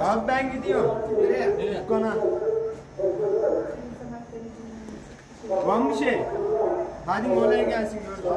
Abi ben gidiyorum. Nereye? Nereye? Dükkana. Var mı şey? Hadi molaya gelsin gördüm.